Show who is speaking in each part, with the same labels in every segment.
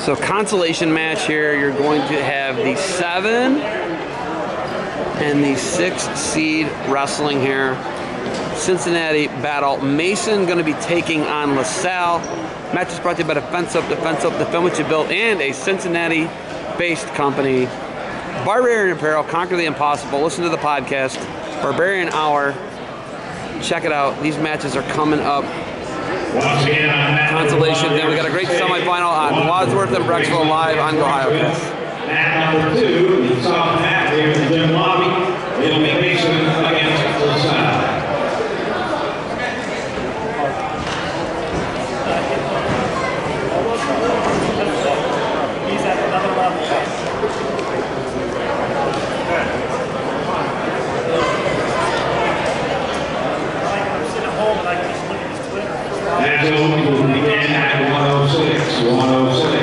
Speaker 1: So consolation match here. You're going to have the seven and the six seed wrestling here. Cincinnati battle. Mason going to be taking on LaSalle. Match is brought to you by Defense Up, Defense Up, Defend What You Built, and a Cincinnati-based company. Barbarian Apparel, Conquer the Impossible. Listen to the podcast, Barbarian Hour. Check it out. These matches are coming up.
Speaker 2: Once again, on that
Speaker 1: Consolation. Then we got a great semifinal on Wadsworth and Brecksville live on Ohio.
Speaker 2: Number two, here in the gym lobby. It'll be Mason That's open will begin at 106, 106.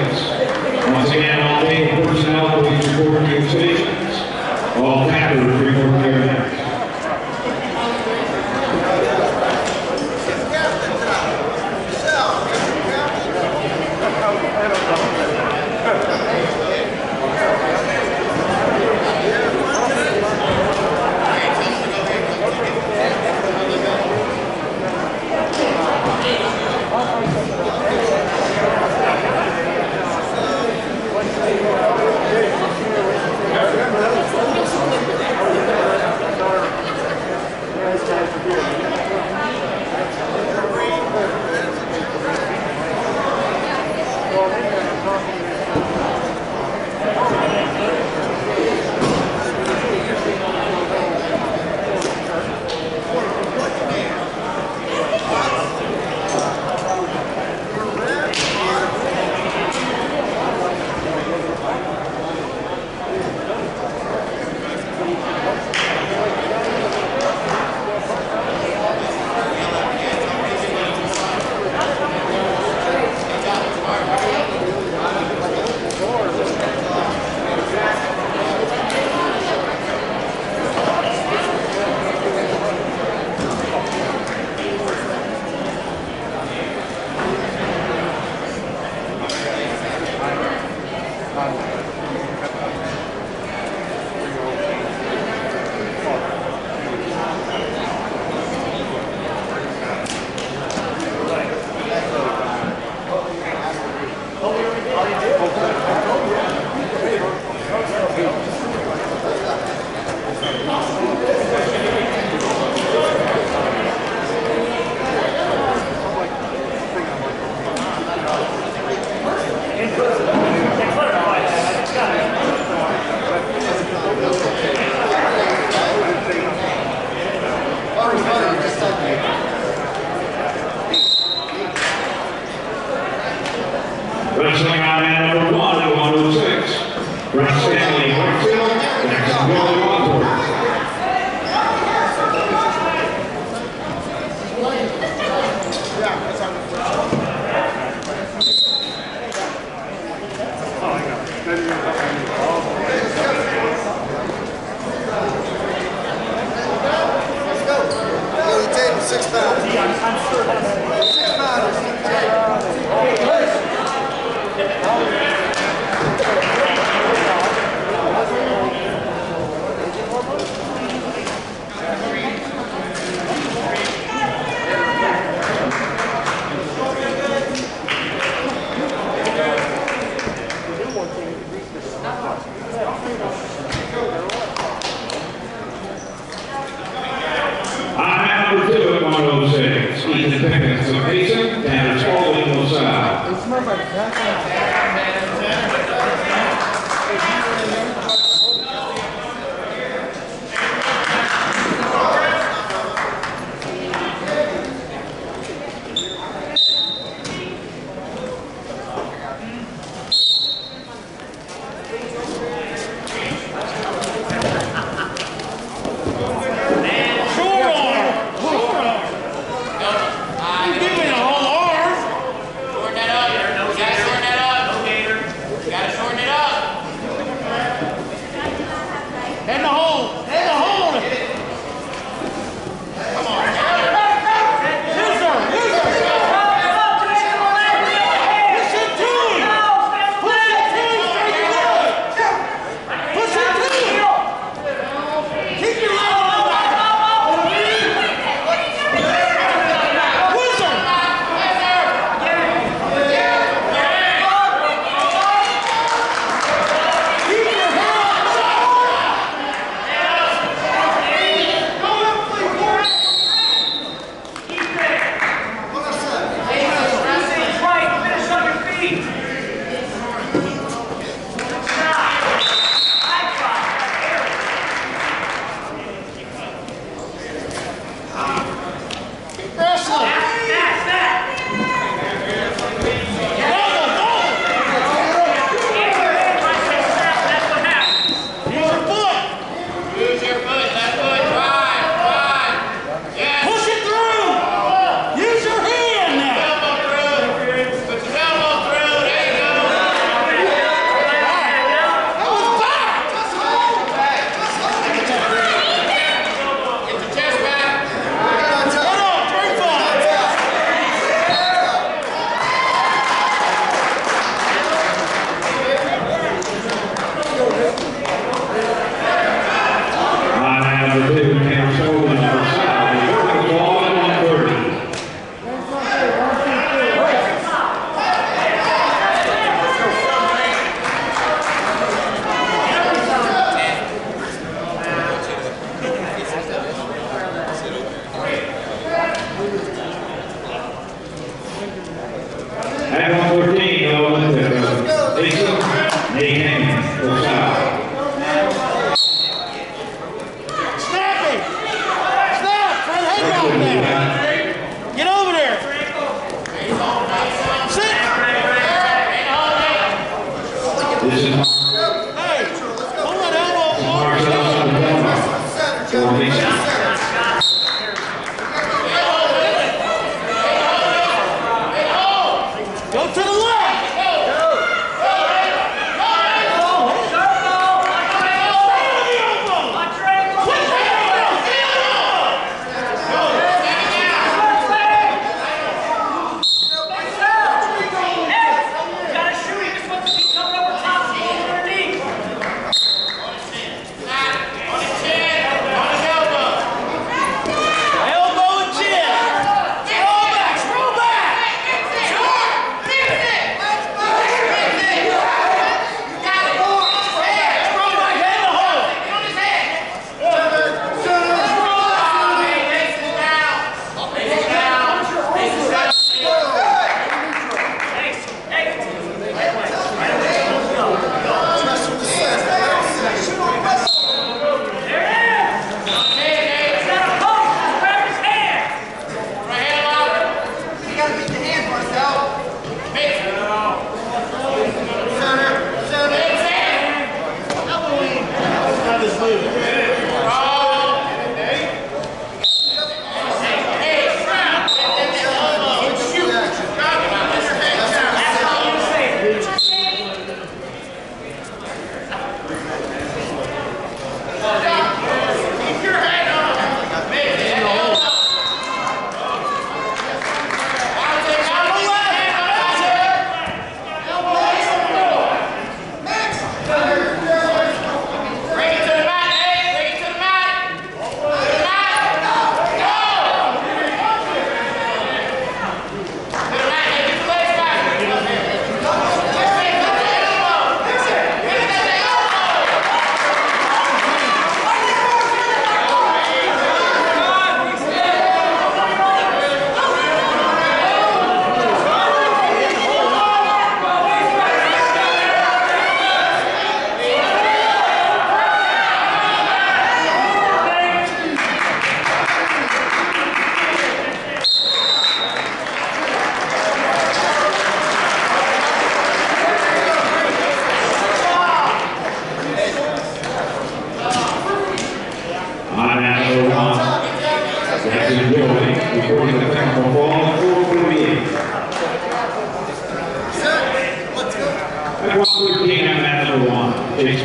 Speaker 2: One
Speaker 3: would paint
Speaker 2: on
Speaker 4: that
Speaker 1: one.
Speaker 2: Me